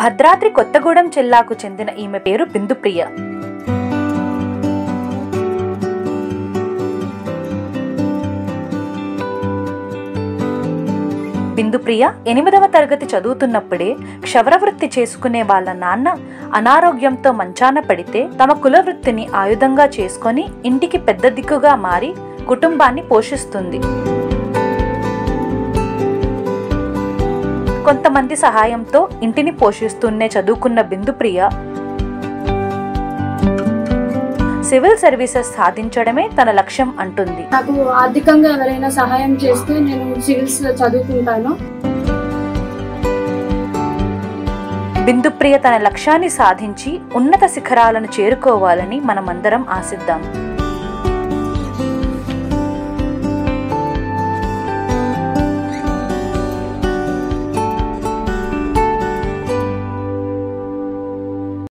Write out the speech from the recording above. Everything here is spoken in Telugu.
భద్రాద్రి కొత్తగూడెం జిల్లాకు చెందిన ఈమె పేరు బిందుప్రియ. బిందుప్రియ ఎనిమిదవ తరగతి చదువుతున్నప్పుడే క్షవరవృత్తి చేసుకునే వాళ్ళ నాన్న అనారోగ్యంతో మంచాన పడితే తమ కులవృత్తిని ఆయుధంగా చేసుకొని ఇంటికి పెద్ద దిక్కుగా మారి కుటుంబాన్ని పోషిస్తుంది. కొంతమంది సహాయంతో ఇంటిని పోషిస్తూనే చదువుకున్న బిందుప్రియ సివిల్ సర్వీసెస్ సాధించడమే తన లక్ష్యం అంటుంది. నాకు ఆర్థికంగా ఎవరైనా సహాయం చేస్తే నేను సివిల్స్ చదువుకుంటాను. బిందుప్రియ తన లక్ష్యాన్ని సాధించి ఉన్నత శిఖరాలను చేరుకోవాలని మనమందరం ఆశిద్దాం.